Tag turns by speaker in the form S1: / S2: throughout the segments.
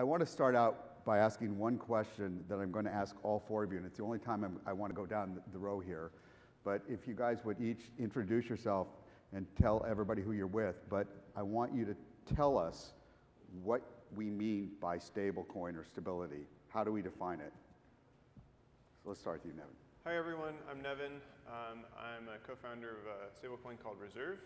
S1: I want to start out by asking one question that I'm going to ask all four of you, and it's the only time I'm, i want to go down the row here. But if you guys would each introduce yourself and tell everybody who you're with, but I want you to tell us what we mean by stablecoin or stability. How do we define it? So let's start with you, Nevin.
S2: Hi, everyone. I'm Nevin. Um, I'm a co-founder of a stablecoin called Reserve.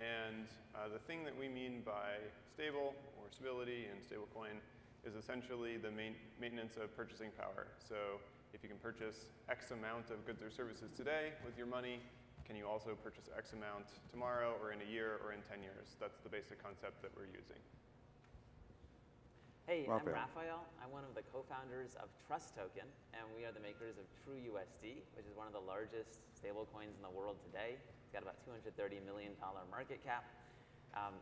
S2: And uh, the thing that we mean by stable or stability in stablecoin is essentially the main maintenance of purchasing power. So if you can purchase X amount of goods or services today with your money, can you also purchase X amount tomorrow or in a year or in 10 years? That's the basic concept that we're using.
S3: Hey, Raphael. I'm Raphael. I'm one of the co-founders of Trust Token, and we are the makers of TrueUSD, which is one of the largest stablecoins in the world today. It's got about $230 million market cap. Um,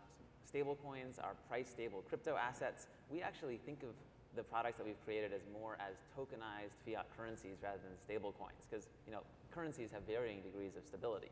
S3: stablecoins are price-stable crypto assets. We actually think of the products that we've created as more as tokenized fiat currencies rather than stablecoins, because you know currencies have varying degrees of stability.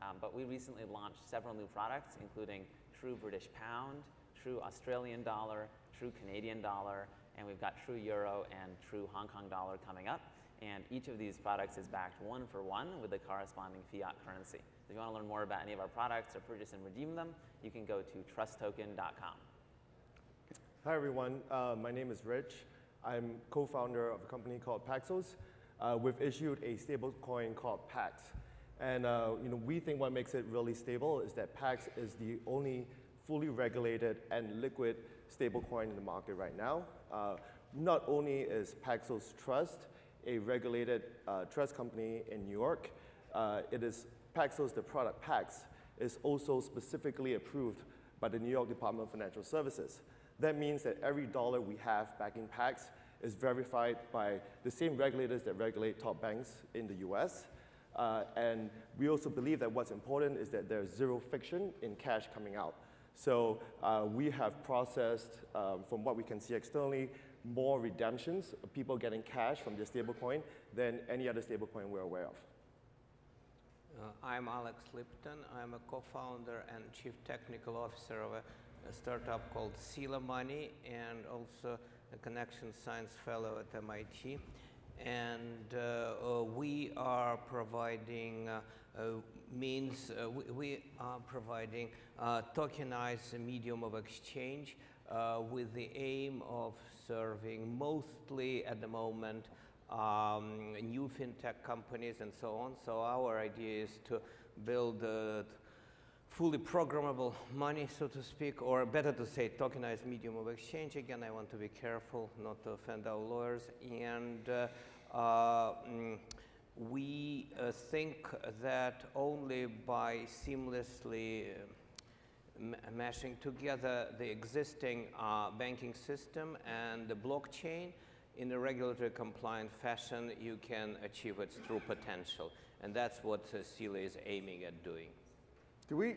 S3: Um, but we recently launched several new products, including True British Pound, True Australian Dollar, True Canadian Dollar, and we've got True Euro and True Hong Kong Dollar coming up. And each of these products is backed one for one with the corresponding fiat currency. If you want to learn more about any of our products or purchase and redeem them, you can go to trusttoken.com.
S4: Hi, everyone. Uh, my name is Rich. I'm co-founder of a company called Paxos. Uh, we've issued a stablecoin called Pax. And uh, you know, we think what makes it really stable is that Pax is the only fully regulated and liquid stablecoin in the market right now. Uh, not only is Paxos Trust a regulated uh, trust company in New York, uh, it is Paxos, the product Pax, is also specifically approved by the New York Department of Financial Services. That means that every dollar we have backing Pax is verified by the same regulators that regulate top banks in the US. Uh, and we also believe that what's important is that there's zero friction in cash coming out. So uh, we have processed, um, from what we can see externally, more redemptions, people getting cash from their stablecoin than any other stablecoin we're aware of.
S5: Uh, I'm Alex Lipton. I'm a co-founder and chief technical officer of a, a startup called Sila Money and also a Connection Science Fellow at MIT. And uh, uh, we are providing uh, uh, means, uh, we, we, are providing tokenized medium of exchange with the aim of serving mostly at the moment um, new fintech companies and so on. So our idea is to build a fully programmable money, so to speak, or better to say tokenized medium of exchange. Again, I want to be careful not to offend our lawyers. And uh, uh, mm, we uh, think that only by seamlessly mashing together the existing uh, banking system and the blockchain, in a regulatory compliant fashion, you can achieve its true potential. And that's what uh, Sila is aiming at doing.
S1: Do we,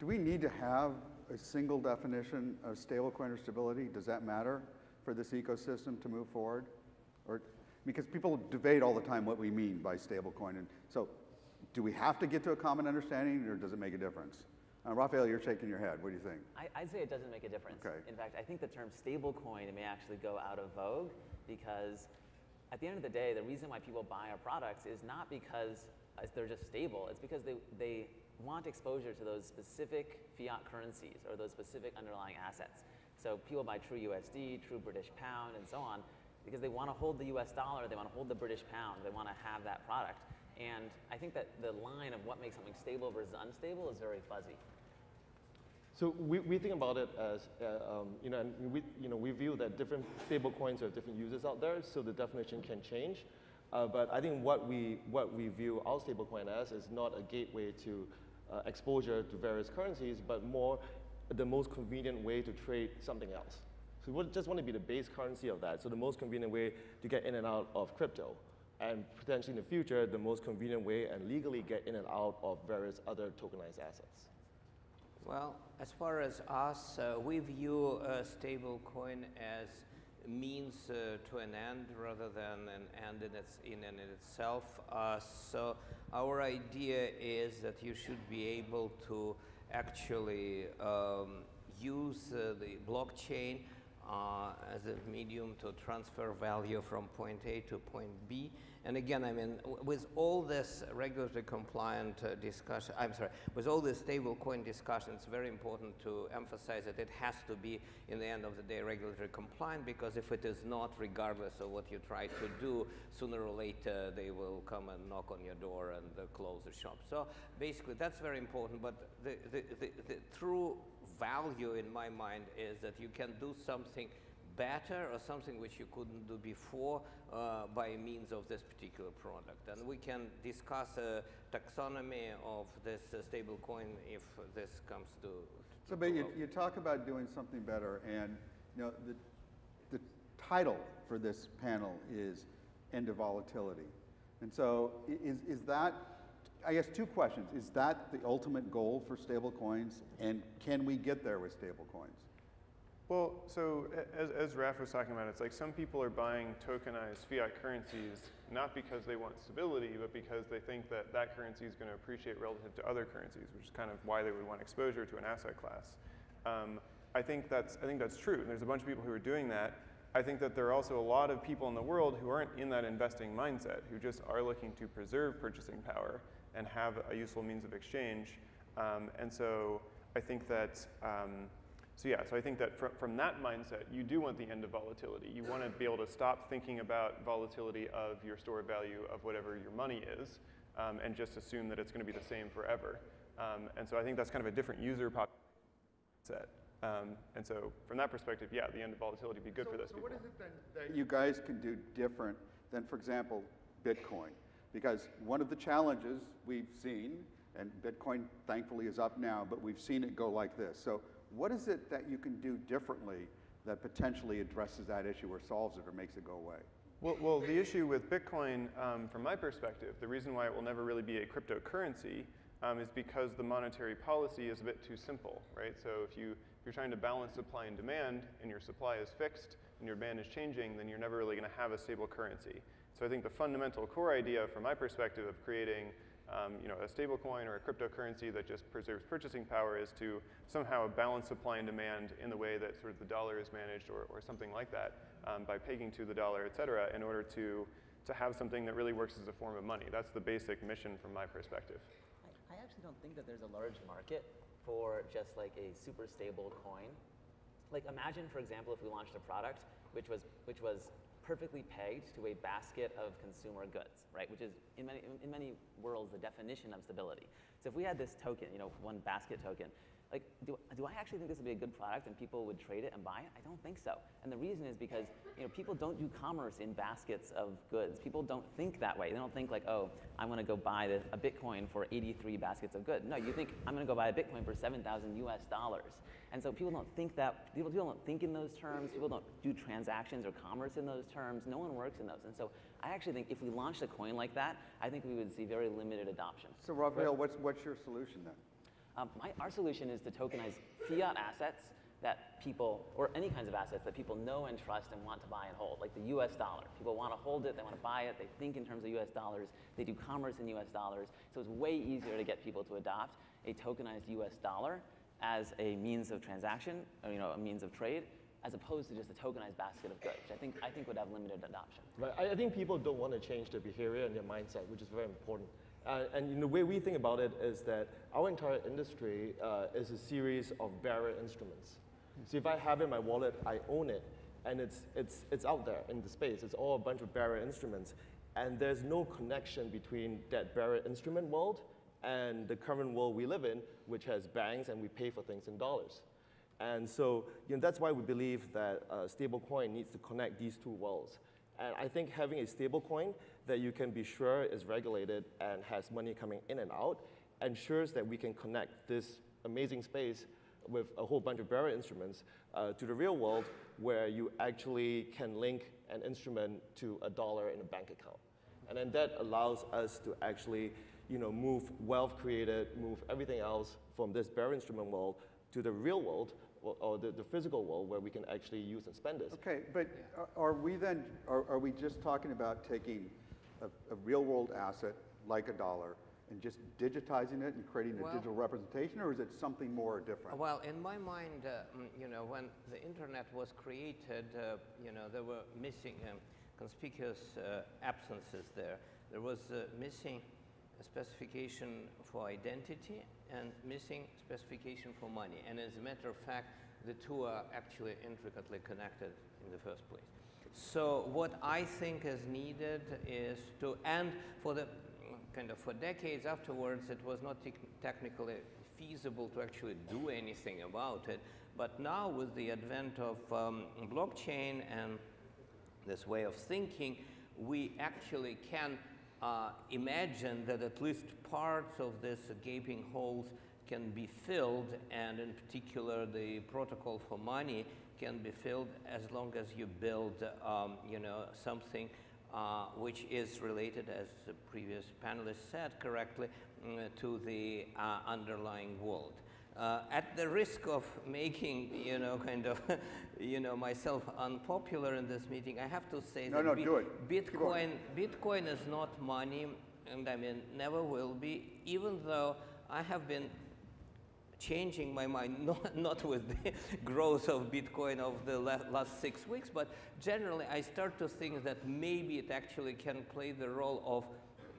S1: do we need to have a single definition of stablecoin or stability? Does that matter for this ecosystem to move forward? Or, because people debate all the time what we mean by stablecoin. And so do we have to get to a common understanding or does it make a difference? Uh, Raphael, you're shaking your head. What do you think?
S3: I, would say it doesn't make a difference.
S1: Okay.
S3: In fact, I think the term stablecoin may actually go out of vogue because at the end of the day, the reason why people buy our products is not because they're just stable. It's because they, they want exposure to those specific fiat currencies or those specific underlying assets. So people buy true USD, true British pound, and so on because they want to hold the US dollar, they want to hold the British pound, they want to have that product. And I think that the line of what makes something stable versus unstable is very fuzzy.
S4: So we, we think about it as, uh, um, you know, and we, you know, we view that different stable coins have different users out there, so the definition can change. Uh, but I think what we, what we view our stablecoin as is not a gateway to uh, exposure to various currencies, but more the most convenient way to trade something else. So we just want to be the base currency of that, so the most convenient way to get in and out of crypto. And potentially in the future, the most convenient way and legally get in and out of various other tokenized assets.
S5: Well, as far as us, uh, we view a stable coin as means uh, to an end rather than an end in, its, in and in itself. Uh, so our idea is that you should be able to actually um, use uh, the blockchain uh, as a medium to transfer value from point A to point B. And again, I mean, with all this regulatory compliant uh, discussion, I'm sorry, with all this stable coin discussion, it's very important to emphasize that it has to be, in the end of the day, regulatory compliant because if it is not, regardless of what you try to do, sooner or later they will come and knock on your door and uh, close the shop. So basically, that's very important. But the, the, the, the true value in my mind is that you can do something better or something which you couldn't do before uh, by means of this particular product. And we can discuss a taxonomy of this uh, stable coin if this comes to. to
S1: So, but you, you talk about doing something better, and, you know, the, the title for this panel is End of Volatility. And so, is, is that, I guess two questions. Is that the ultimate goal for stablecoins, and can we get there with stablecoins?
S2: Well, so as, as Raf was talking about, it's like some people are buying tokenized fiat currencies not because they want stability, but because they think that that currency is going to appreciate relative to other currencies, which is kind of why they would want exposure to an asset class. Um, I think that's I think that's true. There's a bunch of people who are doing that. I think that there are also a lot of people in the world who aren't in that investing mindset, who just are looking to preserve purchasing power and have a useful means of exchange. Um, and so I think that. Um, so yeah, so I think that fr- from that mindset, you do want the end of volatility. You want to be able to stop thinking about volatility of your store value of whatever your money is, um, and just assume that it's going to be the same forever. Um, and so I think that's kind of a different user pop set. Um, and so from that perspective, yeah, the end of volatility would be good for those people.
S1: What is it then that you guys can do different than, for example, Bitcoin? Because one of the challenges we've seen, and Bitcoin thankfully is up now, but we've seen it go like this. So what is it that you can do differently that potentially addresses that issue or solves it or makes it go away?
S2: Well, well, the issue with Bitcoin, um, from my perspective, the reason why it will never really be a cryptocurrency um, is because the monetary policy is a bit too simple, right? So if you if you're trying to balance supply and demand, and your supply is fixed and your demand is changing, then you're never really going to have a stable currency. So I think the fundamental core idea, from my perspective, of creating um, you know, a stable coin or a cryptocurrency that just preserves purchasing power is to somehow balance supply and demand in the way that sort of the dollar is managed or, or something like that um, by pegging to the dollar, et cetera, in order to, to have something that really works as a form of money. That's the basic mission from my perspective.
S3: I, I actually don't think that there's a large market for just like a super stable coin. Like imagine, for example, if we launched a product which was which was perfectly pegged to a basket of consumer goods, right? Which is in many in many worlds the definition of stability. So if we had this token, you know, one basket token, like do, do I actually think this would be a good product and people would trade it and buy it? I don't think so. And the reason is because you know people don't do commerce in baskets of goods. People don't think that way. They don't think like, oh, I'm going to go buy this, a Bitcoin for 83 baskets of goods. No, you think I'm going to go buy a Bitcoin for 7,000 U.S. dollars. And so people don't think that. People, people don't think in those terms. People don't do transactions or commerce in those terms. No one works in those. And so I actually think if we launched a coin like that, I think we would see very limited adoption.
S1: So Raphael, what's, what's your solution then?
S3: Um, my, our solution is to tokenize fiat assets that people, or any kinds of assets that people know and trust and want to buy and hold, like the US dollar. People want to hold it, they want to buy it, they think in terms of US dollars, they do commerce in US dollars. So it's way easier to get people to adopt a tokenized US dollar as a means of transaction, or, you know, a means of trade, as opposed to just a tokenized basket of goods, which I think, I think would have limited adoption.
S4: Right. I, I think people don't want to change their behavior and their mindset, which is very important. Uh, and the way we think about it is that our entire industry uh, is a series of bearer instruments. So if I have it in my wallet, I own it, and it's, it's, it's out there in the space. It's all a bunch of bearer instruments. And there's no connection between that bearer instrument world and the current world we live in, which has banks and we pay for things in dollars. And so you know, that's why we believe that uh, stablecoin needs to connect these two worlds. And I think having a stablecoin that you can be sure is regulated and has money coming in and out ensures that we can connect this amazing space with a whole bunch of bearer instruments uh, to the real world where you actually can link an instrument to a dollar in a bank account. And then that allows us to actually you know, move wealth created, move everything else from this bearer instrument world to the real world or, or the, the physical world where we can actually use and spend this.
S1: Okay, but are- are we then, are, are we just talking about taking a, a real world asset like a dollar and just digitizing it and creating a digital representation, or is it something more different?
S5: Well, in my mind, uh, mm, you know, when the internet was created, uh, you know, there were missing um, conspicuous uh, absences there. There was uh, missing a specification for identity and missing specification for money. And as a matter of fact, the two are actually intricately connected in the first place. So what I think is needed is to, and for the kind of for decades afterwards, it was not tec- technically feasible to actually do anything about it. But now, with the advent of um, blockchain and this way of thinking, we actually can uh, imagine that at least parts of this gaping holes can be filled, and in particular, the protocol for money can be filled as long as you build, um, you know, something uh, which is related, as the previous panelist said correctly, mm, to the uh, underlying world. Uh, at the risk of making, you know, kind of, you know, myself unpopular in this meeting, I have to say
S1: No,
S5: that
S1: no,
S5: Bi-
S1: do it.
S5: Bitcoin. Bitcoin is not money, and I mean, never will be, even though I have been changing my mind, not, not with the growth of Bitcoin of the la- last six weeks, but generally I start to think that maybe it actually can play the role of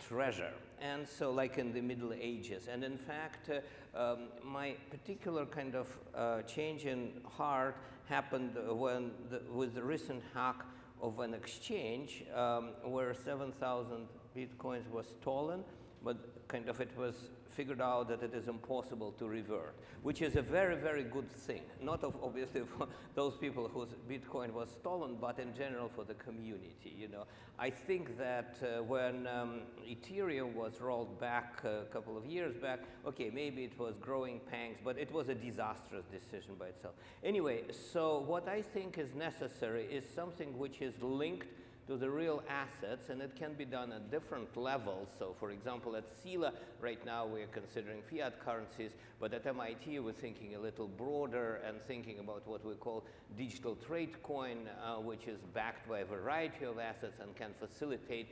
S5: treasure. And so, like in the Middle Ages. And in fact, uh, um, my particular kind of uh, change in heart happened when the, with the recent hack of an exchange um, where 7,000 bitcoins was stolen, but kind of it was figured out that it is impossible to revert, which is a very, very good thing. Not of, obviously for those people whose Bitcoin was stolen, but in general for the community. You know, I think that uh, when um, Ethereum was rolled back a couple of years back, okay, maybe it was growing pangs, but it was a disastrous decision by itself. Anyway, so what I think is necessary is something which is linked to the real assets, and it can be done at different levels. So, for example, at Sila, right now we're considering fiat currencies, but at MIT we're thinking a little broader and thinking about what we call digital trade coin, uh, which is backed by a variety of assets and can facilitate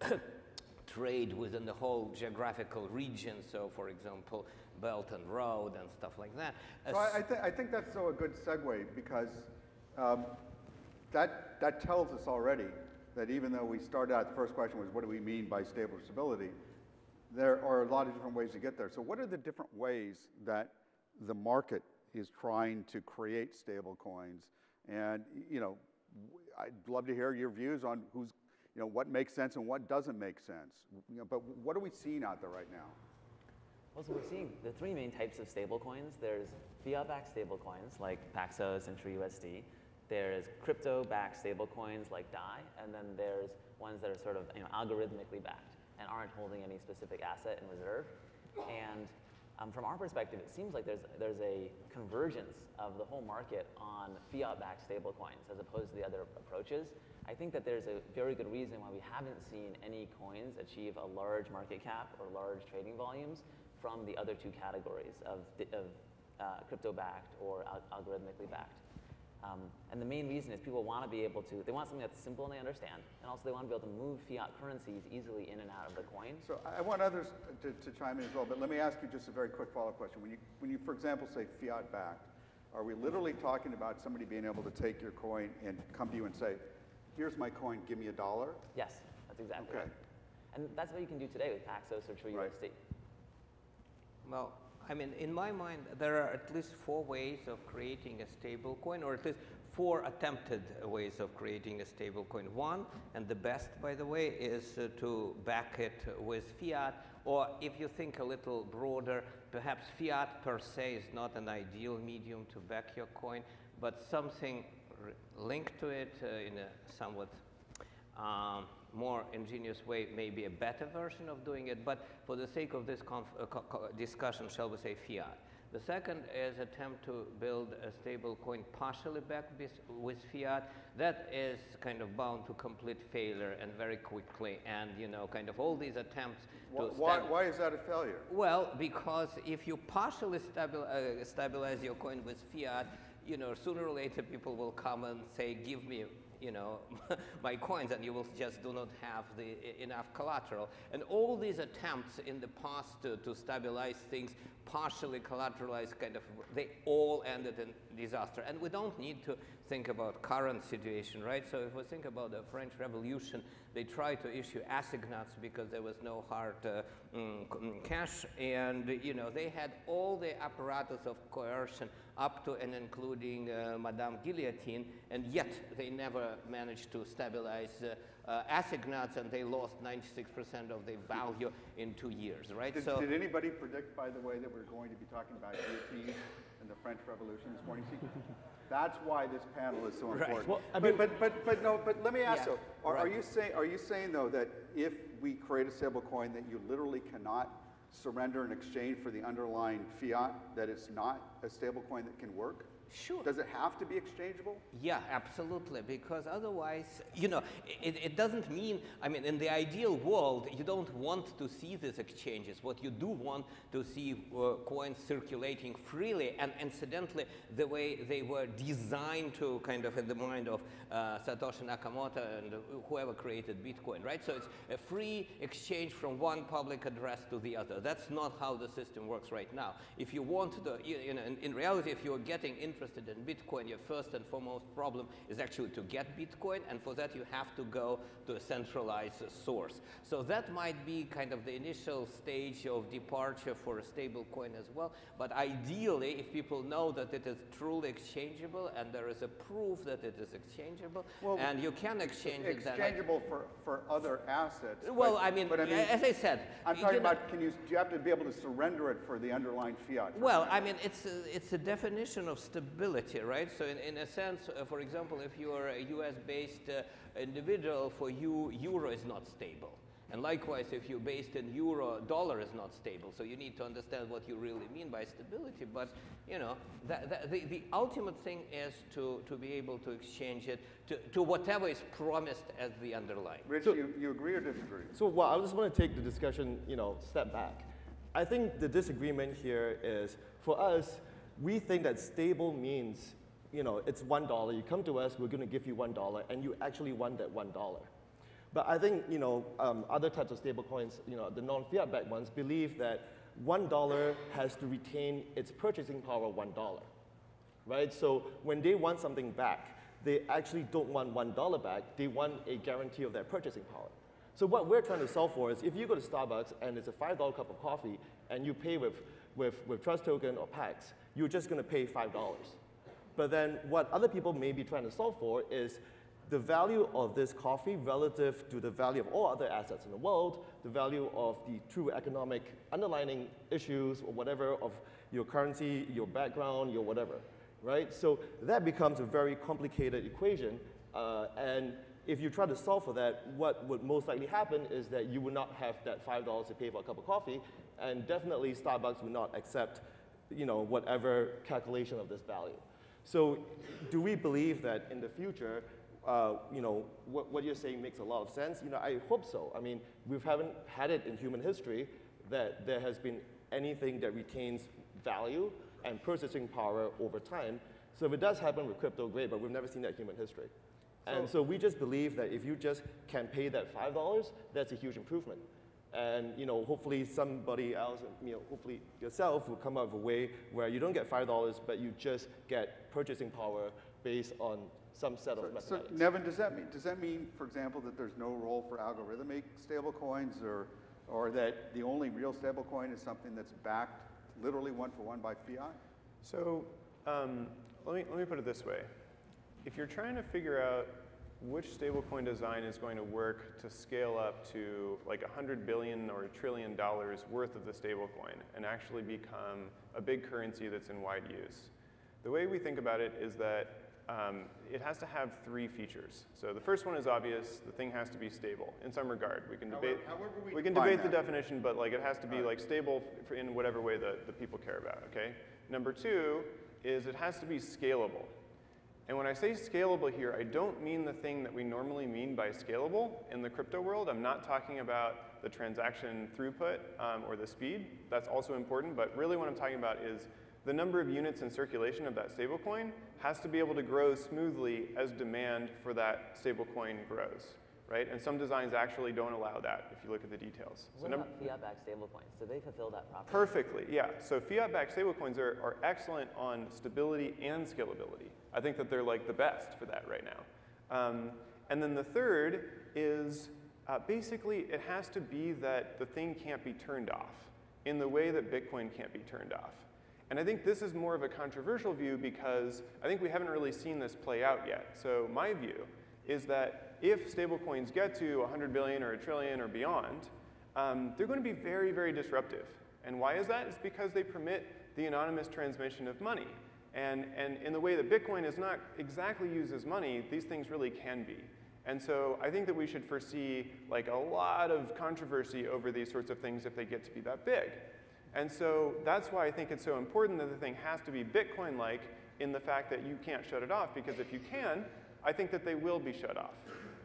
S5: trade within the whole geographical region. So, for example, Belt and Road and stuff like that.
S1: So I, I, th- I think that's so a good segue because um, that, that tells us already that even though we started out, the first question was, what do we mean by stable stability? There are a lot of different ways to get there. So what are the different ways that the market is trying to create stable coins? And, you know, I'd love to hear your views on who's, you know, what makes sense and what doesn't make sense. You know, but what are we seeing out there right now?
S3: Well, so we're seeing the three main types of stable coins. There's fiat-backed stable coins like Paxos and TrueUSD. There's crypto-backed stablecoins like DAI, and then there's ones that are sort of you know, algorithmically backed and aren't holding any specific asset in reserve. And um, from our perspective, it seems like there's there's a convergence of the whole market on fiat-backed stablecoins as opposed to the other approaches. I think that there's a very good reason why we haven't seen any coins achieve a large market cap or large trading volumes from the other two categories of, of uh, crypto-backed or al- algorithmically backed. Um, and the main reason is people want to be able to, they want something that's simple and they understand, and also they want to be able to move fiat currencies easily in and out of the coin.
S1: So I I want others to, to chime in as well, but let me ask you just a very quick follow-up question. When you, when you, for example, say fiat backed, are we literally talking about somebody being able to take your coin and come to you and say, here's my coin, give me a dollar?
S3: Yes, that's exactly
S1: Okay.
S3: right. And that's what you can do today with Paxos or
S1: Right.
S3: TrueUSD.
S5: Well, I mean, in my mind, there are at least four ways of creating a stable coin, or at least four attempted ways of creating a stable coin. One, and the best, by the way, is uh, to back it with fiat, or if you think a little broader, perhaps fiat per se is not an ideal medium to back your coin, but something linked to it uh, in a somewhat um, more ingenious way, maybe a better version of doing it, but for the sake of this conf- uh, discussion, shall we say fiat. The second is attempt to build a stable coin partially backed bis- with fiat. That is kind of bound to complete failure and very quickly. And you know, kind of all these attempts
S1: Wh-
S5: to
S1: Why, why is that a failure?
S5: well, because if you partially uh, stabilize your coin with fiat, you know, sooner or later people will come and say, give me, you know, my coins and you will just do not have the enough collateral. And all these attempts in the past to, to stabilize things, partially collateralized kind of, they all ended in disaster. And we don't need to think about current situation, right? So if we think about the French Revolution, they tried to issue assignats because there was no hard uh, mm, mm, cash, and you know they had all the apparatus of coercion up to and including uh, Madame Guillotine, and yet they never managed to stabilize uh, uh, assignats, and they lost 96% of their value in two years, right?
S1: Did, did anybody predict, by the way, that we're going to be talking about guillotines and the French Revolution this morning? That's why this panel is so
S5: Right.
S1: important.
S4: Well, I
S1: but,
S4: mean-
S1: but, but, but no, but let me ask
S5: Yeah,
S1: you, are, are you saying, are you saying though that if we create a stable coin that you literally cannot surrender in exchange for the underlying fiat, that it's not a stable coin that can work?
S5: Sure.
S1: Does it have to be exchangeable?
S5: Yeah, absolutely. Because otherwise, you know, it, it doesn't mean, I mean, in the ideal world, you don't want to see these exchanges. What you do want to see uh, coins circulating freely. And incidentally, the way they were designed to kind of in the mind of uh, Satoshi Nakamoto and whoever created Bitcoin, right? So it's a free exchange from one public address to the other. That's not how the system works right now. If you want to, you, know, in, in reality, if you're getting interested in Bitcoin, your first and foremost problem is actually to get Bitcoin, and for that you have to go to a centralized source. So that might be kind of the initial stage of departure for a stable coin as well. But ideally, if people know that it is truly exchangeable and there is a proof that it is exchangeable,
S1: Well,
S5: and you can exchange it, I-
S1: Exchangeable for, for other assets.
S5: well,
S1: but-
S5: I mean,
S1: but I mean,
S5: as I said,
S1: I'm talking
S5: know-
S1: about, can you, do you have to be able to surrender it for the underlying fiat?
S5: Well. I mean, it's a, it's a definition of stability, right? So, in, in a sense, uh, for example, if you are a US based uh, individual, for you, euro is not stable. And likewise, if you're based in euro, dollar is not stable. So you need to understand what you really mean by stability. But you know, that, that, the, the ultimate thing is to, to be able to exchange it to, to whatever is promised as the underlying.
S1: Rich, you, you agree or disagree?
S4: So, well, I just want to take the discussion, you know, step back. I think the disagreement here is for us, we think that stable means, you know, it's one dollar. You come to us, we're going to give you one dollar, and you actually want that one dollar. But I think, you know, um, other types of stable coins, you know, the non-fiat backed ones, believe that one dollar has to retain its purchasing power of one dollar right? So when they want something back, they actually don't want one dollar back. They want a guarantee of their purchasing power. So what we're trying to solve for is if you go to Starbucks and it's a five dollar cup of coffee and you pay with, with, with Trust Token or PAX, you're just going to pay five dollars. But then what other people may be trying to solve for is the value of this coffee relative to the value of all other assets in the world, the value of the true economic underlining issues or whatever of your currency, your background, your whatever, right? So that becomes a very complicated equation. Uh, and if you try to solve for that, what would most likely happen is that you would not have that $5 to pay for a cup of coffee, and definitely Starbucks would not accept you know, whatever calculation of this value. So do we believe that in the future, uh, you know, what, what you're saying makes a lot of sense? You know, I hope so. I mean, we haven't had it in human history that there has been anything that retains value and purchasing power over time. So if it does happen with crypto, great, but we've never seen that in human history. And so we just believe that if you just can pay that $5, that's a huge improvement. And you know, hopefully somebody else, you know, hopefully yourself will come up with a way where you don't get five dollars, but you just get purchasing power based on some set of
S1: So. Nevin, does that mean, does that mean, for example, that there's no role for algorithmic stablecoins or, or that the only real stablecoin is something that's backed literally one for one by fiat?
S2: So um, let, me, let me put it this way. If you're trying to figure out which stablecoin design is going to work to scale up to like 100 billion or a trillion dollars worth of the stablecoin and actually become a big currency that's in wide use, the way we think about it is that um, it has to have three features. So the first one is obvious. The thing has to be stable in some regard. We can
S1: However-
S2: debate.
S1: however we
S2: we
S1: can
S2: debate the definition, but like it has to be like stable in whatever way that the people care about. Okay. Number two is it has to be scalable. And when I say scalable here, I don't mean the thing that we normally mean by scalable in the crypto world. I'm not talking about the transaction throughput um, or the speed. That's also important, but really what I'm talking about is the number of units in circulation of that stablecoin has to be able to grow smoothly as demand for that stablecoin grows, right? And some designs actually don't allow that if you look at the details. So
S3: What
S2: num-
S3: about fiat-backed stablecoins? Do they fulfill that property?
S2: Perfectly, yeah. So fiat-backed stablecoins are, are excellent on stability and scalability. I think that they're like the best for that right now. Um, and then the third is uh, basically it has to be that the thing can't be turned off in the way that Bitcoin can't be turned off. And I think this is more of a controversial view because I think we haven't really seen this play out yet. So my view is that if stablecoins get to 100 billion or a trillion or beyond, um, they're going to be very, very disruptive. And why is that? It's because they permit the anonymous transmission of money. And, and in the way that Bitcoin is not exactly used as money, these things really can be. And so I think that we should foresee like a lot of controversy over these sorts of things if they get to be that big. And so that's why I think it's so important that the thing has to be Bitcoin-like in the fact that you can't shut it off, because if you can, I think that they will be shut off.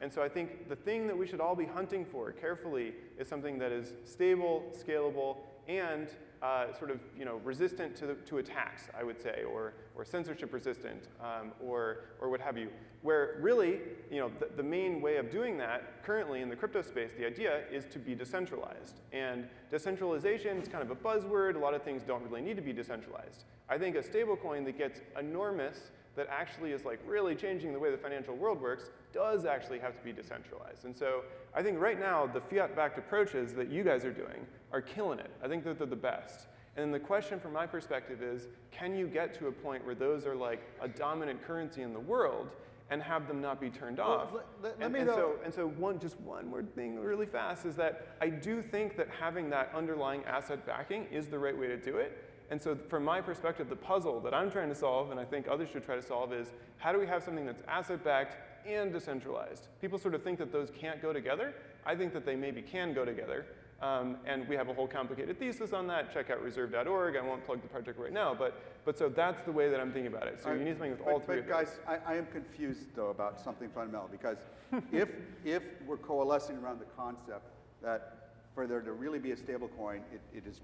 S2: And so I think the thing that we should all be hunting for carefully is something that is stable, scalable, and uh, sort of you know, resistant to, the, to attacks, I would say, or, or censorship resistant, um, or, or what have you. Where really, you know, the, the main way of doing that currently in the crypto space, the idea is to be decentralized. And decentralization is kind of a buzzword. A lot of things don't really need to be decentralized. I think a stablecoin that gets enormous that actually is like really changing the way the financial world works does actually have to be decentralized. And so I think right now the fiat-backed approaches that you guys are doing are killing it. I think that they're the best. And the question from my perspective is, can you get to a point where those are like a dominant currency in the world and have them not be turned off?
S1: let- let- let
S2: and, and so, and so one, just one more thing really fast is that I do think that having that underlying asset backing is the right way to do it. And so from my perspective, the puzzle that I'm trying to solve, and I think others should try to solve, is how do we have something that's asset backed and decentralized? People sort of think that those can't go together. I think that they maybe can go together. Um, and we have a whole complicated thesis on that. Check out reserve.org. I won't plug the project right now, but, but so that's the way that I'm thinking about it. So you need something with all three
S1: But
S2: of those.
S1: guys, I, I am confused though about something fundamental because if, if we're coalescing around the concept that for there to really be a stable coin, it, it is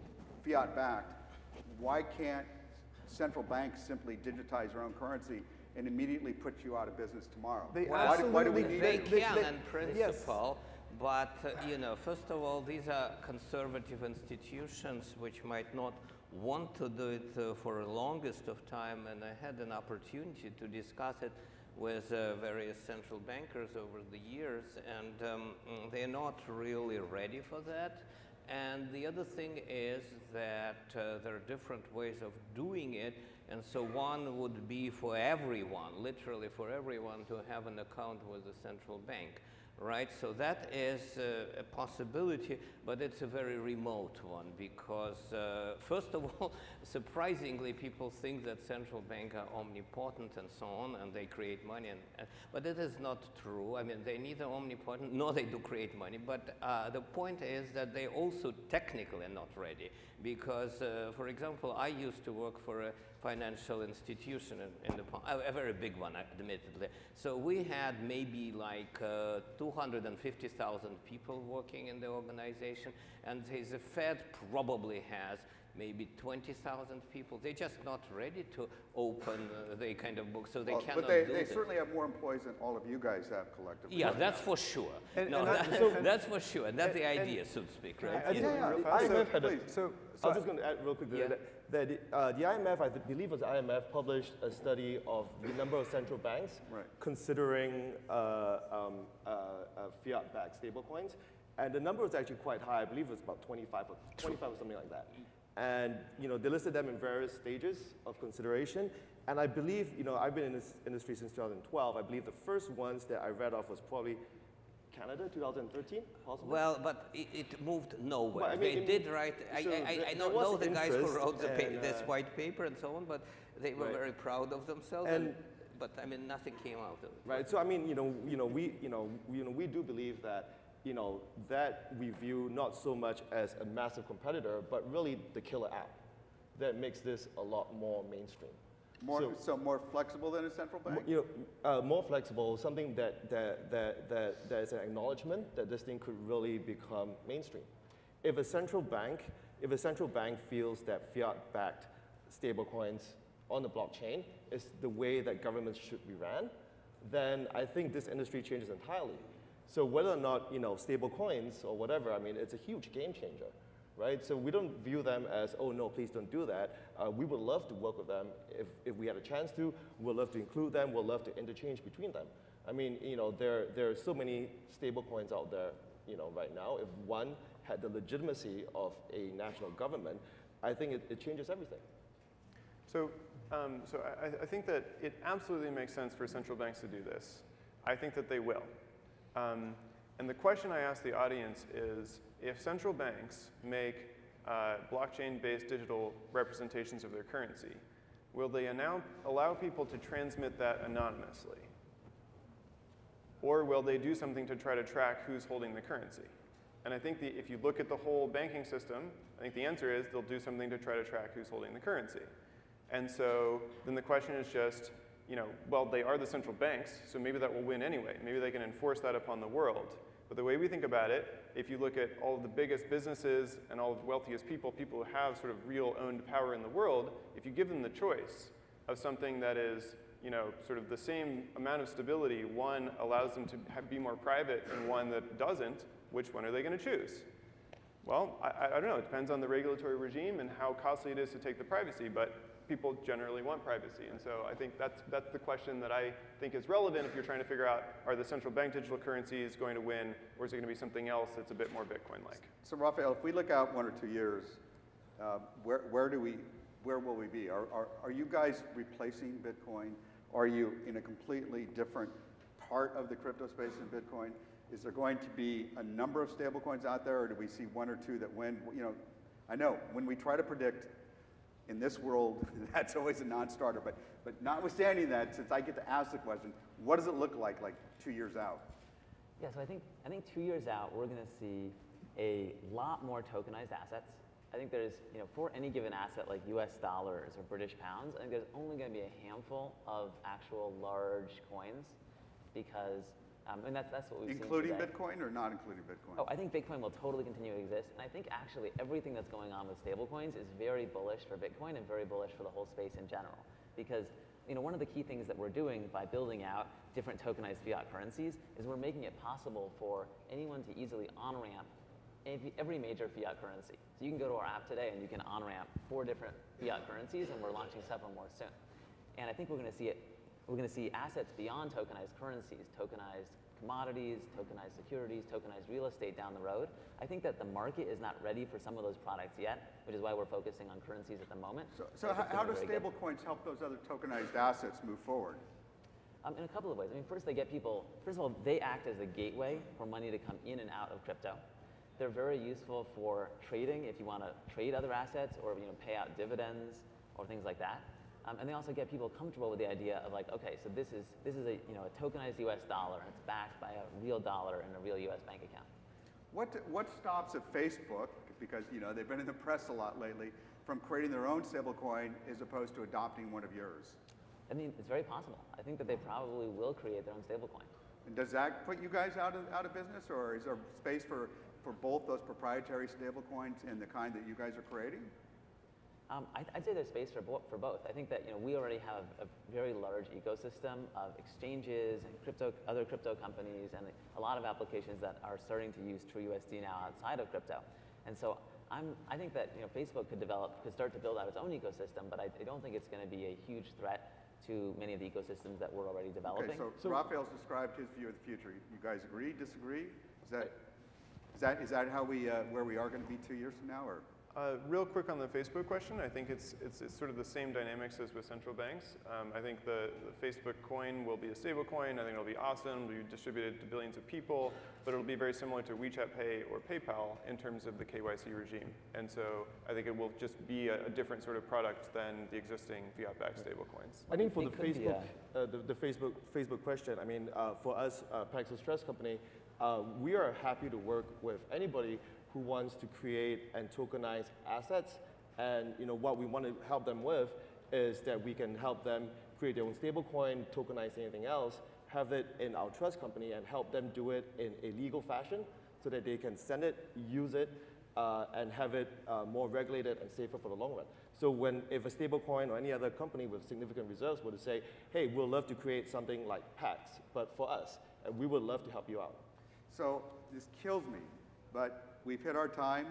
S1: fiat backed, why can't central banks simply digitize their own currency and immediately put you out of business tomorrow?
S2: They
S1: why, do, why do we need
S5: They
S1: it?
S2: they-
S5: can
S2: they-
S5: in
S2: yes.
S5: But uh, you know, first of all, these are conservative institutions which might not want to do it uh, for the longest of time, and I had an opportunity to discuss it with uh, various central bankers over the years, and um, they're not really ready for that. And the other thing is that uh, there are different ways of doing it. And so one would be for everyone, literally for everyone, to have an account with the central bank, right? So that is uh, a possibility, but it's a very remote one because, uh, first of all, surprisingly, people think that central banks are omnipotent and so on, and they create money. And, uh, but it is not true. I mean, they neither omnipotent nor they do create money. But uh, the point is that they also technically are not ready because, uh, for example, I used to work for a financial institution in, in the a, very big one, admittedly. So we had maybe like uh, 250,000 people working in the organization, and the Fed probably has maybe 20,000 people. They're just not ready to open uh, the kind of book, so they
S1: Well,
S5: cannot
S1: but they,
S5: do
S1: they
S5: this.
S1: certainly have more employees than all of you guys have collectively.
S5: Yeah, that's for sure.
S2: And-
S5: no,
S2: and
S5: that-
S2: so-
S5: that's for sure, and that's the
S2: and-
S5: idea, so to speak, right?
S2: I
S4: I
S2: just
S4: think
S2: real
S4: the
S2: fast.
S4: IMF had a,
S1: please.
S2: So,
S4: I was just going to add real quick
S5: Yeah.
S4: that, that uh, the IMF, I believe it was the IMF, published a study of the number of central banks
S1: Right.
S4: considering uh, um, uh, uh, fiat-backed stablecoins, and the number was actually quite high. I believe it was about 25 or 25 or something like that. And you know, they listed them in various stages of consideration. And I believe, you know, I've been in this industry since 2012. I believe the first ones that I read off was probably Canada, 2013, possibly.
S5: Well, but it, it moved nowhere.
S4: But I
S5: they
S4: mean,
S5: did write. I,
S4: so
S5: I, I, I know, know the guys who wrote the
S4: and,
S5: this
S4: uh,
S5: white paper and so on, but they were
S4: Right.
S5: very proud of themselves.
S4: And-
S5: And, but I mean, nothing came out of it.
S4: Right. So I mean, you know, you know, we, you know, we, you know, we do believe that, you know, that we view not so much as a massive competitor, but really the killer app that makes this a lot more mainstream.
S1: More,
S4: So-
S1: so more flexible than a central bank?
S4: You know, uh, more flexible, something that, that, that, that, that is an acknowledgement that this thing could really become mainstream. If a central bank, if a central bank feels that fiat-backed stablecoins on the blockchain is the way that governments should be ran, then I think this industry changes entirely. So whether or not you know stable coins or whatever, I mean, it's a huge game changer, right? So we don't view them as, oh no, please don't do that. Uh, we would love to work with them if, if we had a chance to. We'd love to include them. We'd love to interchange between them. I mean, you know, there, there are so many stable coins out there, you know, right now. If one had the legitimacy of a national government, I think it, it changes everything.
S2: So, um, so I, I think that it absolutely makes sense for central banks to do this. I think that they will. Um, and the question I ask the audience is, if central banks make uh, blockchain-based digital representations of their currency, will they allow people to transmit that anonymously? Or will they do something to try to track who's holding the currency? And I think the, if you look at the whole banking system, I think the answer is they'll do something to try to track who's holding the currency. And so then the question is just, you know, well, they are the central banks, so maybe that will win anyway. Maybe they can enforce that upon the world. But the way we think about it, if you look at all of the biggest businesses and all of the wealthiest people, people who have sort of real owned power in the world, if you give them the choice of something that is, you know, sort of the same amount of stability, one allows them to have, be more private and one that doesn't, which one are they going to choose? Well, I, I don't know. It depends on the regulatory regime and how costly it is to take the privacy, but people generally want privacy. And so I think that's, that's the question that I think is relevant if you're trying to figure out are the central bank digital currencies going to win, or is it going to be something else that's a bit more Bitcoin-like?
S1: So Raphael, if we look out one or two years, uh, where, where do we, where will we be? Are, are, are you guys replacing Bitcoin? Are you in a completely different part of the crypto space in Bitcoin? Is there going to be a number of stablecoins out there, or do we see one or two that win? You know, I know when we try to predict in this world, that's always a non-starter. But, but notwithstanding that, since I get to ask the question, what does it look like like two years out?
S3: Yeah, so I think, I think two years out, we're going to see a lot more tokenized assets. I think there's, you know, for any given asset like US dollars or British pounds, I think there's only going to be a handful of actual large coins because um, and that's, that's what we've
S1: including
S3: seen today.
S1: Bitcoin or not including Bitcoin?
S3: Oh, I think Bitcoin will totally continue to exist. And I think actually everything that's going on with stablecoins is very bullish for Bitcoin and very bullish for the whole space in general. Because you know, one of the key things that we're doing by building out different tokenized fiat currencies is we're making it possible for anyone to easily on-ramp every major fiat currency. So you can go to our app today and you can on-ramp four different fiat currencies and we're launching several more soon. And I think we're going to see it we're going to see assets beyond tokenized currencies, tokenized commodities, tokenized securities, tokenized real estate down the road. I think that the market is not ready for some of those products yet, which is why we're focusing on currencies at the moment.
S1: So, so how, how do stablecoins help those other tokenized assets move forward?
S3: Um, in a couple of ways. I mean, first they get people, first of all, they act as a gateway for money to come in and out of crypto. They're very useful for trading if you want to trade other assets or you know, pay out dividends or things like that. Um, and they also get people comfortable with the idea of like, okay, so this is, this is a, you know, a tokenized US dollar and it's backed by a real dollar and a real US bank account.
S1: What, what stops a Facebook, because you know, they've been in the press a lot lately, from creating their own stablecoin as opposed to adopting one of yours?
S3: I mean, it's very possible. I think that they probably will create their own stablecoin.
S1: And does that put you guys out of, out of business, or is there space for, for both those proprietary stablecoins and the kind that you guys are creating?
S3: Um, I, would say there's space for, bo for both. I think that you know we already have a very large ecosystem of exchanges and crypto, other crypto companies, and a lot of applications that are starting to use TrueUSD now outside of crypto. And so I'm, I think that you know Facebook could develop, could start to build out its own ecosystem, but I, I don't think it's going to be a huge threat to many of the ecosystems that we're already developing.
S1: Okay, so, so Raphael's described his view of the future. You guys agree, disagree? Is that, is that, is that how we, uh, where we are going to be two years from now, or?
S2: Uh, real quick on the Facebook question, I think it's, it's, it's sort of the same dynamics as with central banks. Um, I think the, the, Facebook coin will be a stable coin. I think it'll be awesome. It'll be distributed to billions of people, but it'll be very similar to WeChat Pay or PayPal in terms of the KYC regime. And so I think it will just be a, a different sort of product than the existing fiat-backed stable coins.
S4: I think for the Facebook, uh, the, the, Facebook, Facebook question, I mean, uh, for us, uh, Paxos Trust Company, uh, we are happy to work with anybody who wants to create and tokenize assets. And you know, what we want to help them with is that we can help them create their own stablecoin, tokenize anything else, have it in our trust company and help them do it in a legal fashion so that they can send it, use it, uh, and have it uh, more regulated and safer for the long run. So when if a stablecoin or any other company with significant reserves were to say, hey, we'd love to create something like PAX, but for us, and we would love to help you out.
S1: So this kills me, but we've hit our time,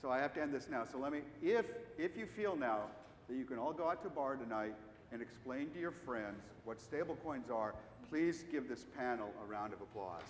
S1: so I have to end this now. So let me, if, if you feel now that you can all go out to bar tonight and explain to your friends what stablecoins are, please give this panel a round of applause.